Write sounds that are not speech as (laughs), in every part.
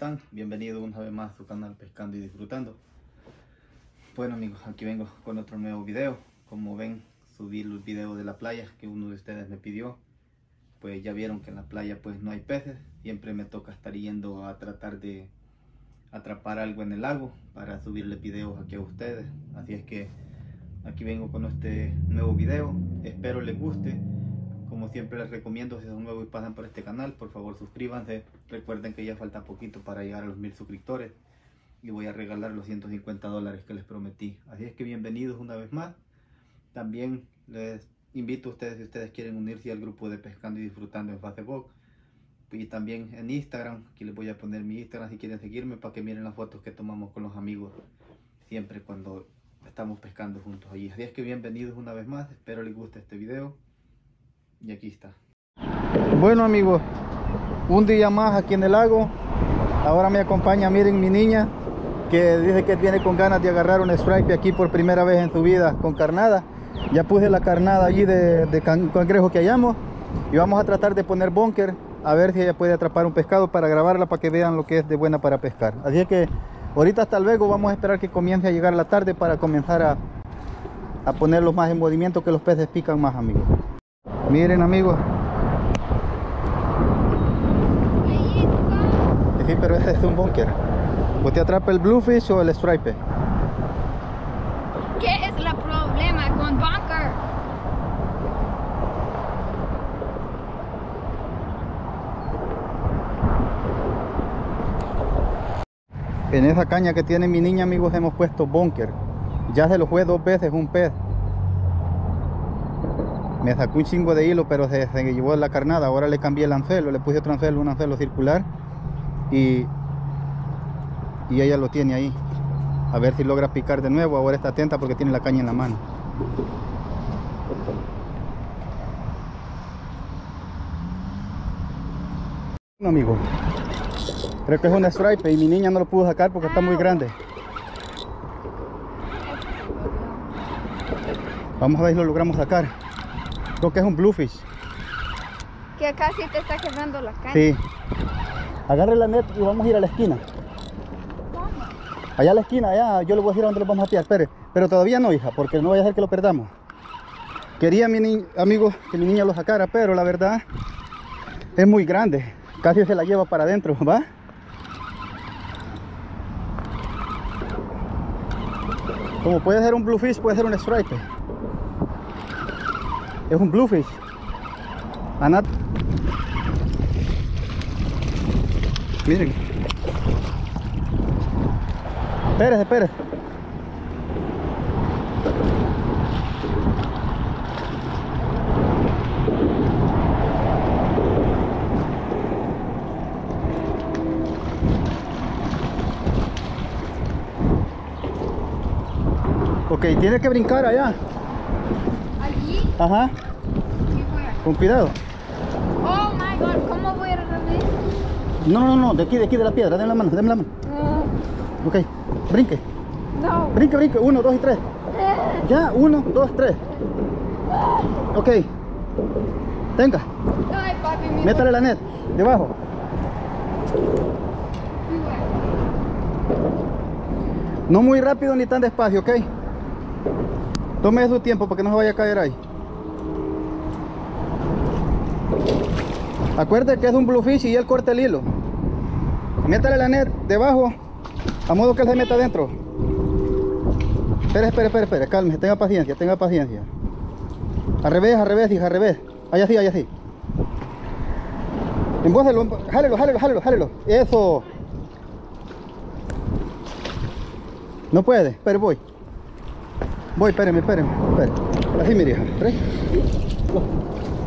amigos, ¿cómo están? Bienvenidos una vez más a su canal Pescando y Disfrutando. Bueno amigos, aquí vengo con otro nuevo video. Como ven, subí el video de la playa que uno de ustedes me pidió. Pues ya vieron que en la playa pues no hay peces. Siempre me toca estar yendo a tratar de atrapar algo en el lago para subirle videos aquí a ustedes. Así es que aquí vengo con este nuevo video. Espero les guste. Como siempre les recomiendo, si son nuevos y pasan por este canal, por favor suscríbanse. Recuerden que ya falta poquito para llegar a los mil suscriptores. Y voy a regalar los 150 dólares que les prometí. Así es que bienvenidos una vez más. También les invito a ustedes, si ustedes quieren unirse al grupo de Pescando y Disfrutando en Facebook. Y también en Instagram. Aquí les voy a poner mi Instagram si quieren seguirme para que miren las fotos que tomamos con los amigos. Siempre cuando estamos pescando juntos allí. Así es que bienvenidos una vez más. Espero les guste este video. Y aquí está. Bueno amigos, un día más aquí en el lago. Ahora me acompaña, miren mi niña, que dice que viene con ganas de agarrar un stripe aquí por primera vez en su vida con carnada. Ya puse la carnada allí de, de can, cangrejo que hallamos y vamos a tratar de poner bunker a ver si ella puede atrapar un pescado para grabarla para que vean lo que es de buena para pescar. Así que ahorita hasta luego vamos a esperar que comience a llegar la tarde para comenzar a, a ponerlos más en movimiento que los peces pican más amigos. Miren amigos. Sí, pero ese es un bunker. ¿Usted atrapa el bluefish o el stripe? ¿Qué es el problema con bunker? En esa caña que tiene mi niña amigos hemos puesto bunker. Ya se lo fue dos veces un pez. Me sacó un chingo de hilo pero se, se llevó la carnada. Ahora le cambié el anzuelo, le puse otro anzuelo, un anzuelo circular. Y, y ella lo tiene ahí. A ver si logra picar de nuevo. Ahora está atenta porque tiene la caña en la mano. Bueno, amigo. Creo que es un stripe y mi niña no lo pudo sacar porque está muy grande. Vamos a ver si lo logramos sacar. Creo que es un bluefish. Que casi te está quebrando la caña. Sí. Agarre la net y vamos a ir a la esquina. ¿Cómo? Allá a la esquina, allá, yo le voy a decir a dónde lo vamos a pillar. Espere, pero todavía no, hija, porque no vaya a ser que lo perdamos. Quería mi ni- amigo que mi niña lo sacara, pero la verdad es muy grande. Casi se la lleva para adentro, ¿va? Como puede ser un bluefish, puede ser un stripe. Es un bluefish. Anat. Miren. Espérese, espérese. Ok, tiene que brincar allá. Ajá, con cuidado. Oh my god, ¿cómo voy a revés? No, no, no, de aquí, de aquí, de la piedra. Dame la mano, dame la mano. Ok, brinque. No. Brinque, brinque. Uno, dos y tres. Ya, uno, dos, tres. Ok. Tenga, Ay, papi, mi métale la net, debajo. No muy rápido ni tan despacio, ok. Tome su tiempo para que no se vaya a caer ahí. Acuerde que es un bluefish y él corta el hilo. Métale la net debajo, a modo que él se meta adentro. Espere, espere, espere, espere, cálmese, tenga paciencia, tenga paciencia. Al revés, al revés, hija, al revés. Allá sí, allá sí. Embóselo, embo- jálelo, jálelo, jálelo, jálelo. Eso. No puede, espere, voy. Voy, espéreme, espéreme, espere. Así, mi hija. ¿tres?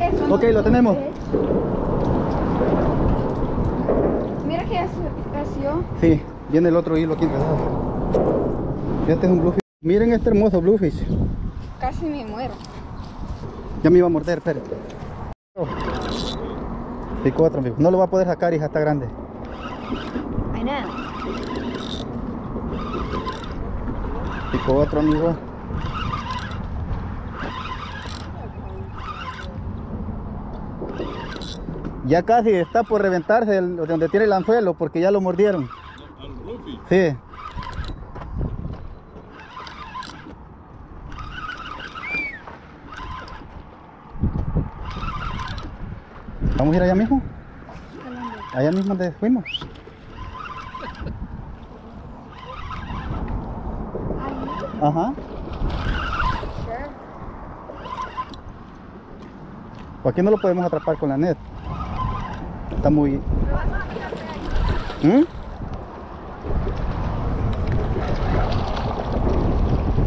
Eso no Ok, lo tenemos. Sí, viene el otro hilo aquí enredado. Este es un bluefish. Miren este hermoso bluefish. Casi me muero. Ya me iba a morder, espere. Oh. Picó otro, amigo. No lo va a poder sacar, hija, está grande. Know. Picó otro, amigo. Ya casi está por reventarse el- donde tiene el anzuelo porque ya lo mordieron. Sí. ¿Vamos a ir allá mismo? Allá mismo donde fuimos. Ajá. ¿O aquí no lo podemos atrapar con la net? Está muy... ¿Mm?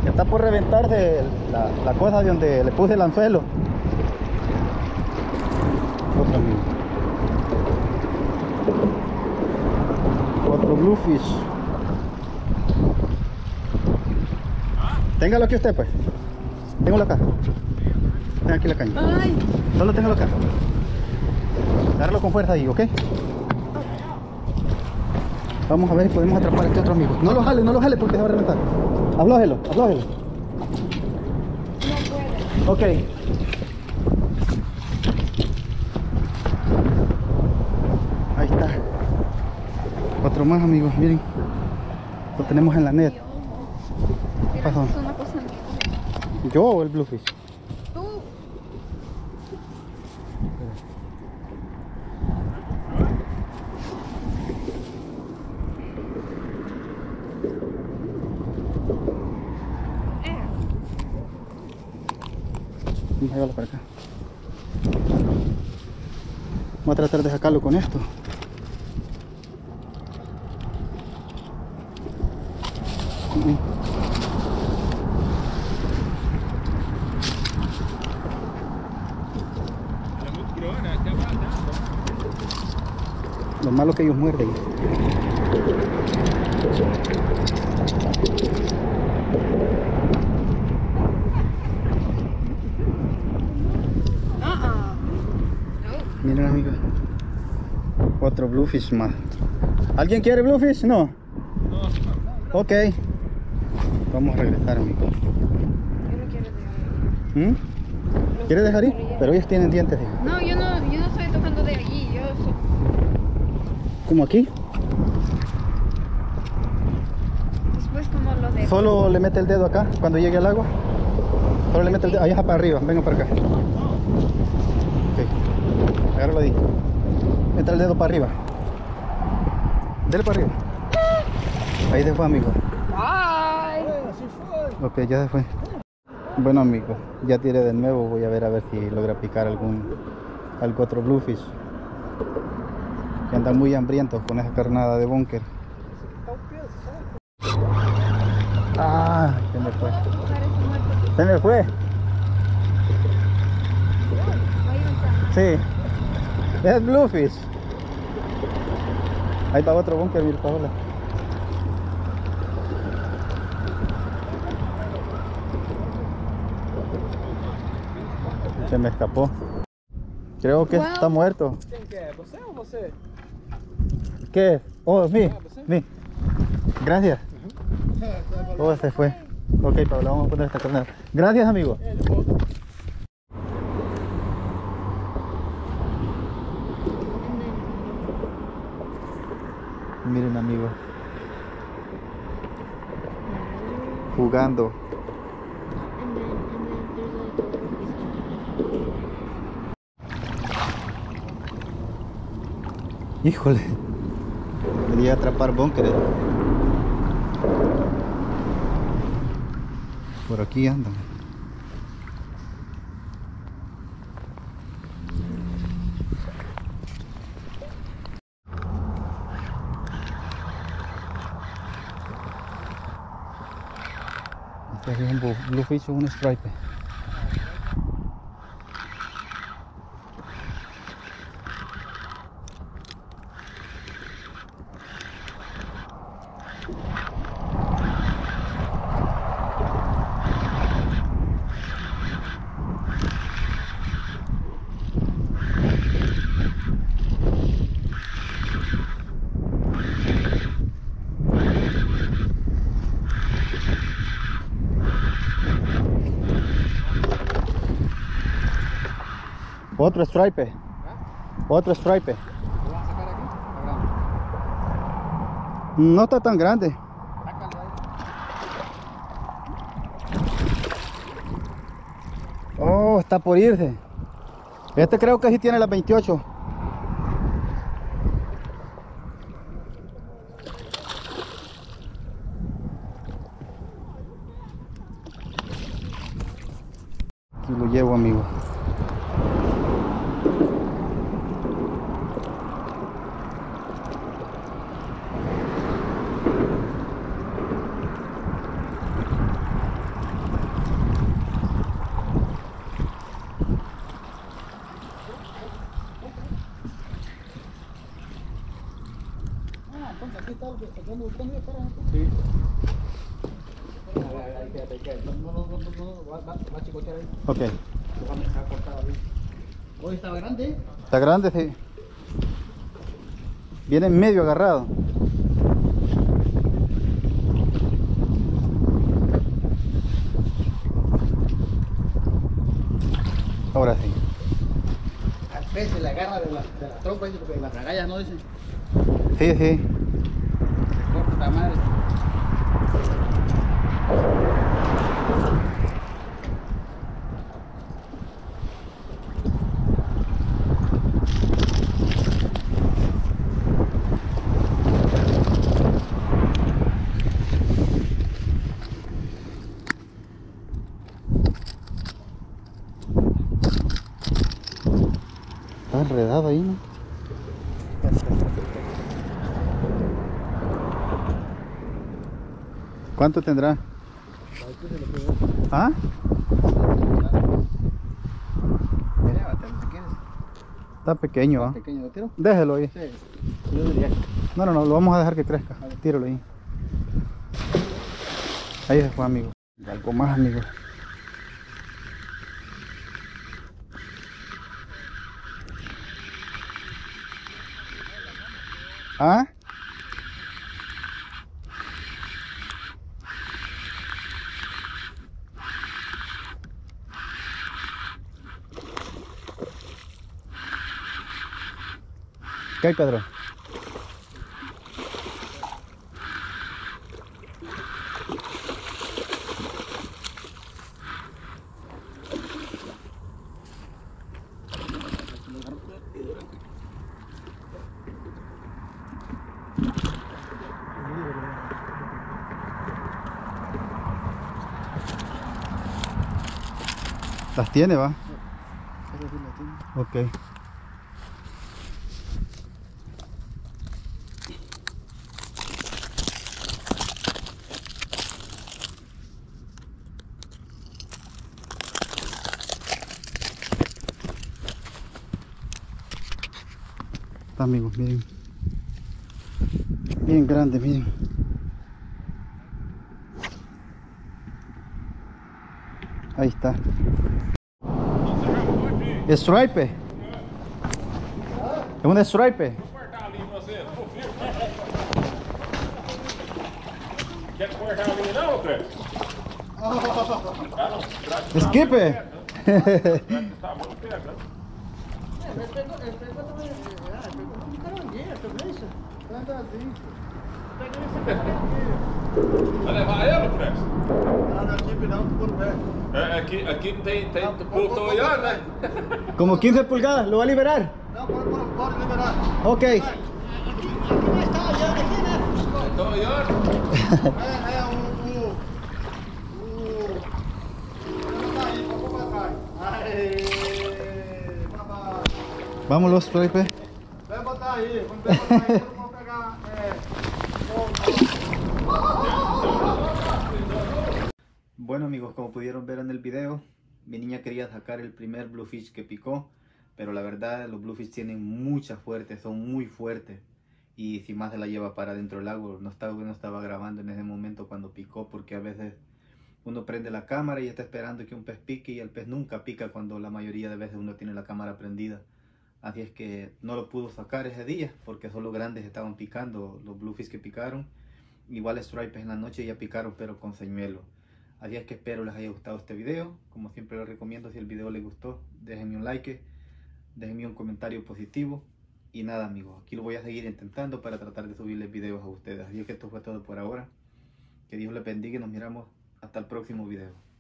Ya Está por reventarse la, la cosa de donde le puse el anzuelo. Otro amigo. Otro bluefish. Téngalo aquí usted pues. Téngalo acá. Tenga aquí la caña. Solo téngalo acá. Agárralo con fuerza ahí, ¿ok? Vamos a ver si podemos atrapar a este otro amigo. No lo jale, no lo jale porque se va a reventar. Aflójelo, aflójelo. Ok. Ahí está. Otro más amigos, miren. Lo tenemos en la net. pasó? Cosa mía. ¿Yo o el bluefish? Tú. Eh, Llevarlo para acá. Vamos a tratar de sacarlo con esto. Lo malo que ellos muerden. uh-uh. Miren amigos. Otro bluefish más. ¿Alguien quiere bluefish? No. No, Ok. Vamos a regresar amigos. Yo no quiero de ¿Mm? ¿Quieres dejar ir? Pero ellos tienen dientes. No, yo no, yo no estoy tocando de allí. Yo so- ¿Como aquí? después como lo de. Solo le mete el dedo acá cuando llegue al agua. Solo le mete el dedo. Allá para arriba. Venga para acá. Ok. Agárralo ahí. Mete el dedo para arriba. Dele para arriba. Ahí se fue, amigo. Bye. Ok, ya se fue. Bueno, amigos, ya tiré de nuevo. Voy a ver a ver si logra picar algún algo otro bluefish. Que andan muy hambrientos con esa carnada de búnker. Ah, se me fue. Se me fue. Sí. Es bluefish. Ahí va otro búnker, mira, Paola. Se me escapó. Creo que Wow. está muerto. Quem que é? Você ou você? ¿Qué? Oh, mi, mi. Gracias. Oh, se fue. Ok, Paola, vamos a poner esta carnada. Gracias, amigo. É, de boa. Miren, amigo. Jugando. And then, and then there's like a little piece Híjole. Quería atrapar búnkeres. Por aquí andan. Este es un bu- bluefish o un stripe. Otro stripe. Otro stripe. ¿Lo vas a sacar aquí? No está tan grande. Oh, está por irse. Este creo que sí tiene las 28. Aquí lo llevo, amigo. Entonces aquí está que estamos buscando. Sí. Ok. Está. Hoy estaba grande. Está grande, sí. Viene medio agarrado. Ahora sí. A veces la agarra de la, de la trompa, dice, porque las agallas no dicen. Sí, sí. Esta madre. Está enredado ahí, ¿no? ¿Cuánto tendrá? ¿Ah? Está pequeño, ¿ah? Pequeño, ¿lo tiro? Déjelo ahí. Sí. Yo diría. No, no, no, lo vamos a dejar que crezca. Tíralo ahí. Ahí se fue, amigo. Algo más, amigo. ¿Ah? ¿Qué hay, Pedro? Las tiene, va. Esa sí la tiene. Ok. Amigos, miren. Bien grande, miren. Ahí está. Stripe. É um stripe. Quer. (laughs) Ele pegou, ele pegou também. Ah, ele pegou um caranguejo também, isso. Candazinho. Pegou esse caranguejo. Vai levar ela, Cleber? Não, não chip não, tô por pé. É, aqui, aqui tem, tem Não, olhando, né? Como 15 pulgadas, lo va a liberar. Não, pode, pode, pode liberar. Ok. Aqui, aqui nós tá olhando aqui, né? Olhando? É, é (laughs) Vamos pegar. É. Bueno amigos, como pudieron ver en el video, mi niña quería sacar el primer bluefish que picó, pero la verdad los bluefish tienen mucha fuerte, son muy fuertes. Y si más se la lleva para dentro del agua, no estaba, no estaba grabando en ese momento cuando picó, porque a veces uno prende la cámara y está esperando que un pez pique y el pez nunca pica cuando la mayoría de veces uno tiene la cámara prendida. Así es que no lo pudo sacar ese día porque solo grandes estaban picando, los bluefish que picaron. Igual stripes en la noche ya picaron pero con señuelo. Así es que espero les haya gustado este video. Como siempre les recomiendo, si el video les gustó, déjenme un like. déjenme un comentario positivo. Y nada amigos, aquí lo voy a seguir intentando para tratar de subirles videos a ustedes. Así que esto fue todo por ahora. Que Dios les bendiga y nos miramos hasta el próximo video.